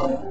you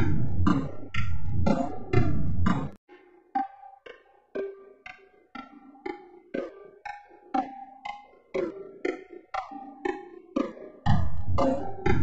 Thank you.